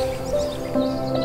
Música